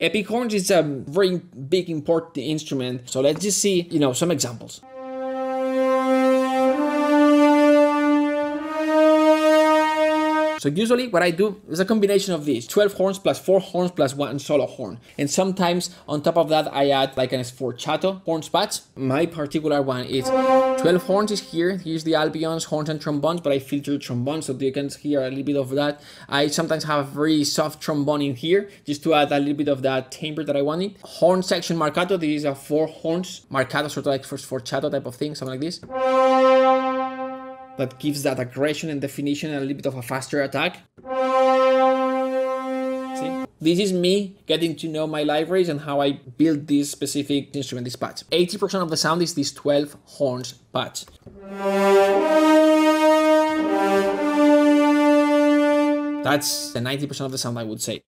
Epic horns is a very big important instrument. So let's just see, you know, some examples. So usually what I do is a combination of these 12 horns plus 4 horns plus 1 solo horn. And sometimes on top of that I add like an sforzato horn patch. My particular one is 12 horns is here. Here's the Albions, horns and trombones, but I filter trombones so you can hear a little bit of that. I sometimes have a very soft trombone in here just to add a little bit of that timbre that I wanted. Horn section marcato, this is a 4 horns marcato, sort of like for sforzato type of thing, something like this that gives that aggression and definition and a little bit of a faster attack. See? This is me getting to know my libraries and how I build this specific instrument, this patch. 80% of the sound is this 12 horns patch. That's the 90% of the sound I would say.